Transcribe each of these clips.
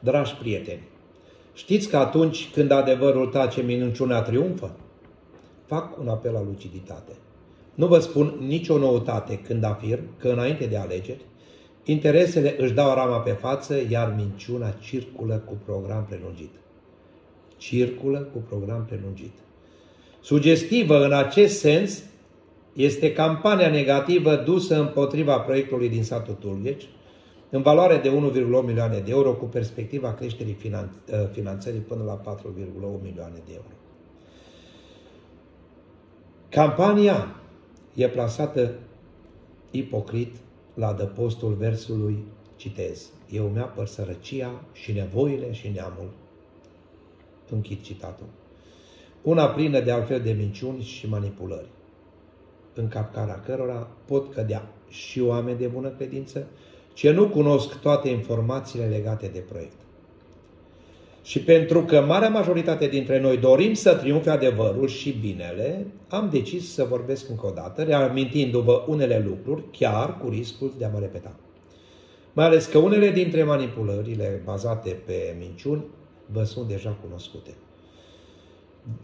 Dragi prieteni, știți că atunci când adevărul tace, minciuna triumfă? Fac un apel la luciditate. Nu vă spun nicio noutate când afirm că înainte de alegeri, interesele își dau rama pe față, iar minciuna circulă cu program prelungit. Circulă cu program prelungit. Sugestivă în acest sens este campania negativă dusă împotriva proiectului din satul Tulgheci, în valoare de 1,8 milioane de euro, cu perspectiva creșterii finan- finanțării până la 4,8 milioane de euro. Campania e plasată ipocrit la dăpostul versului, citez, Eu mi-apăr sărăcia și nevoile și neamul. Închid citatul. Una plină de altfel de minciuni și manipulări, în capcarea cărora pot cădea și oameni de bună credință, ce nu cunosc toate informațiile legate de proiect. Și pentru că marea majoritate dintre noi dorim să triumfe adevărul și binele, am decis să vorbesc încă o dată, reamintindu-vă unele lucruri, chiar cu riscul de a mă repeta. Mai ales că unele dintre manipulările bazate pe minciuni vă sunt deja cunoscute.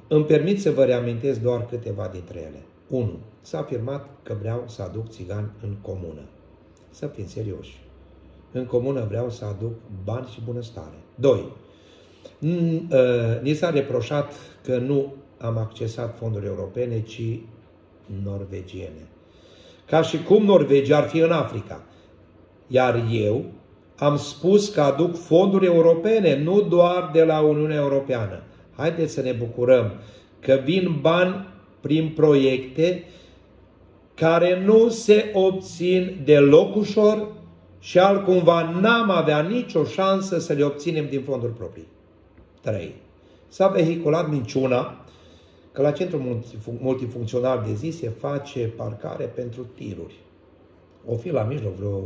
Îmi permit să vă reamintesc doar câteva dintre ele. 1. S-a afirmat că vreau să aduc țigani în comună. Să fim serioși. În comună vreau să aduc bani și bunăstare. 2 Ă, ni s-a reproșat că nu am accesat fonduri europene, ci norvegiene. Ca și cum Norvegia ar fi în Africa. Iar eu am spus că aduc fonduri europene, nu doar de la Uniunea Europeană. Haideți să ne bucurăm că vin bani prin proiecte care nu se obțin deloc ușor și altcumva n-am avea nicio șansă să le obținem din fonduri proprii. 3. S-a vehiculat minciuna că la centrul multifuncțional de zi se face parcare pentru tiruri. O fi la mijloc vreo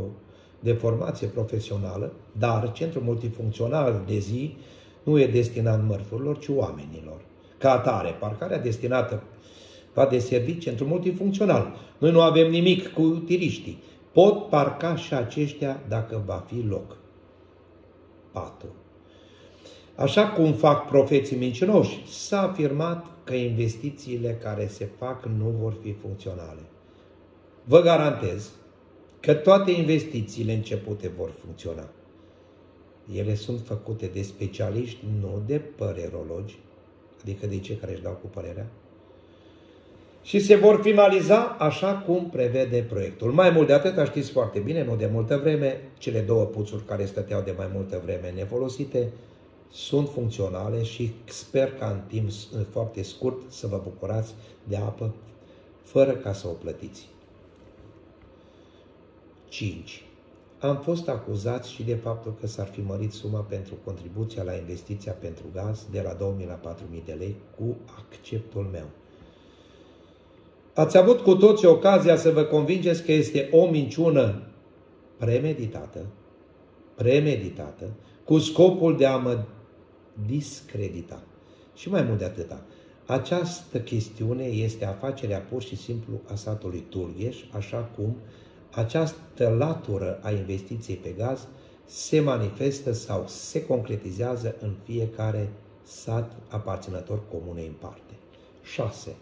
deformație profesională, dar centrul multifuncțional de zi nu e destinat mărfurilor, ci oamenilor. Ca atare, parcarea destinată va deservi centrul multifuncțional. Noi nu avem nimic cu tiriștii. Pot parca și aceștia dacă va fi loc. 4. Așa cum fac profeții mincinoși, s-a afirmat că investițiile care se fac nu vor fi funcționale. Vă garantez că toate investițiile începute vor funcționa. Ele sunt făcute de specialiști, nu de părerologi, adică de cei care își dau cu părerea, și se vor finaliza așa cum prevede proiectul. Mai mult de atât, știți foarte bine, nu de multă vreme, cele două puțuri care stăteau de mai multă vreme nefolosite, sunt funcționale și sper ca în timp foarte scurt să vă bucurați de apă fără ca să o plătiți. 5. Am fost acuzați și de faptul că s-ar fi mărit suma pentru contribuția la investiția pentru gaz de la 2000 la 4000 de lei cu acceptul meu. Ați avut cu toți ocazia să vă convingeți că este o minciună premeditată, premeditată, cu scopul de a mă discredita. Și mai mult de atâta, această chestiune este afacerea pur și simplu a satului Tulgheș, așa cum această latură a investiției pe gaz se manifestă sau se concretizează în fiecare sat aparținător comunei în parte. 6.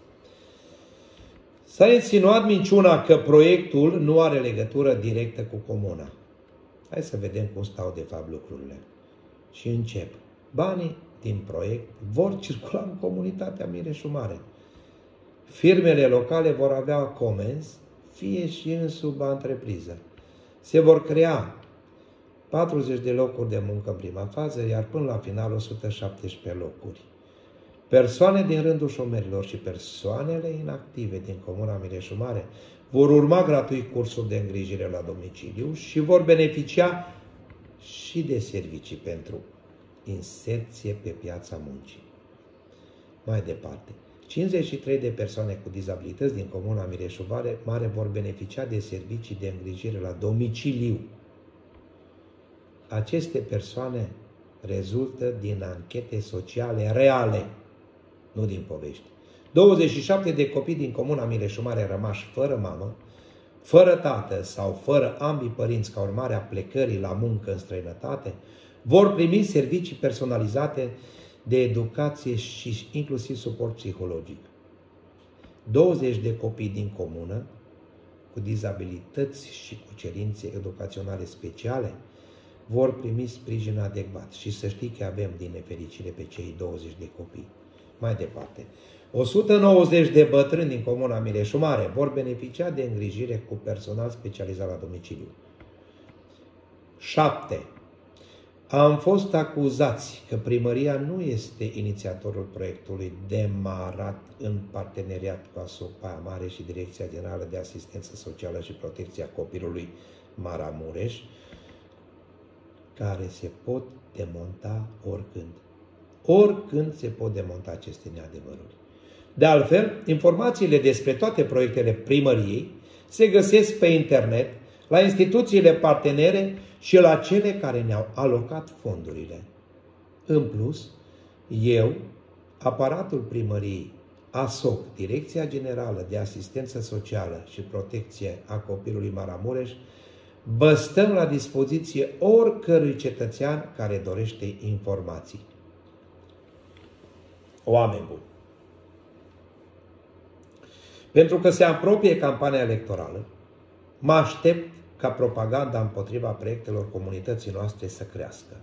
S-a insinuat minciuna că proiectul nu are legătură directă cu comuna. Hai să vedem cum stau de fapt lucrurile. Și încep. Banii din proiect vor circula în comunitatea Mireșu Mare. Firmele locale vor avea comenzi, fie și în subantrepriză. Se vor crea 40 de locuri de muncă în prima fază, iar până la final 117 locuri. Persoane din rândul șomerilor și persoanele inactive din Comuna Mireșu Mare vor urma gratuit cursul de îngrijire la domiciliu și vor beneficia și de servicii pentru inserție pe piața muncii. Mai departe, 53 de persoane cu dizabilități din Comuna Mireșuvare Mare vor beneficia de servicii de îngrijire la domiciliu. Aceste persoane rezultă din anchete sociale reale, nu din povești. 27 de copii din Comuna Mireșu Mare rămași fără mamă, fără tată sau fără ambii părinți ca urmare a plecării la muncă în străinătate, vor primi servicii personalizate de educație și inclusiv suport psihologic. 20 de copii din comună cu dizabilități și cu cerințe educaționale speciale vor primi sprijin adecvat și să știi că avem din nefericire pe cei 20 de copii. Mai departe, 190 de bătrâni din Comuna Mireșu Mare vor beneficia de îngrijire cu personal specializat la domiciliu. 7. Am fost acuzați că primăria nu este inițiatorul proiectului demarat în parteneriat cu Asopa Mare și Direcția Generală de Asistență Socială și Protecția Copilului Maramureș, care se pot demonta oricând. Oricând se pot demonta aceste neadevăruri. De altfel, informațiile despre toate proiectele primăriei se găsesc pe internet, la instituțiile partenere și la cele care ne-au alocat fondurile. În plus, eu, aparatul primăriei, ASOC, Direcția Generală de Asistență Socială și Protecție a Copilului Maramureș, vă stăm la dispoziție oricărui cetățean care dorește informații. Oameni buni! Pentru că se apropie campania electorală, mă aștept ca propaganda împotriva proiectelor comunității noastre să crească.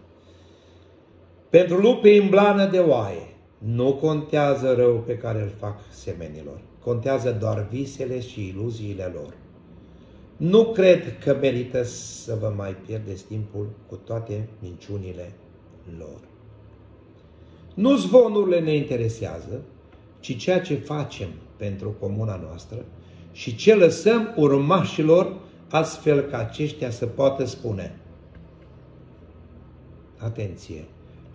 Pentru lupe în blană de oaie, nu contează rău pe care îl fac semenilor, contează doar visele și iluziile lor. Nu cred că merită să vă mai pierdeți timpul cu toate minciunile lor. Nu zvonurile ne interesează, ci ceea ce facem pentru comuna noastră și ce lăsăm urmașilor astfel ca aceștia să poată spune Atenție!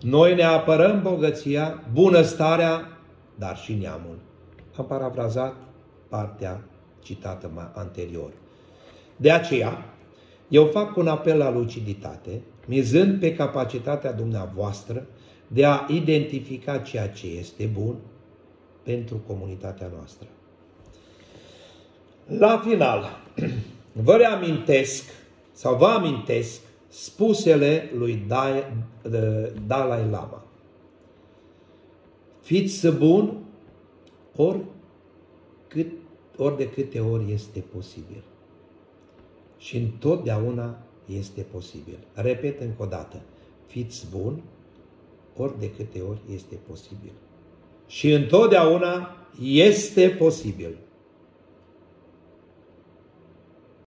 Noi ne apărăm bogăția, bunăstarea, dar și neamul. Am parafrazat partea citată mai anterior. De aceea, eu fac un apel la luciditate, mizând pe capacitatea dumneavoastră de a identifica ceea ce este bun pentru comunitatea noastră. La final, vă reamintesc sau vă amintesc spusele lui Dalai Lama. Fiți bun ori, cât, ori de câte ori este posibil. Și întotdeauna este posibil. Repet încă o dată. Fiți bun ori de câte ori este posibil. Și întotdeauna este posibil.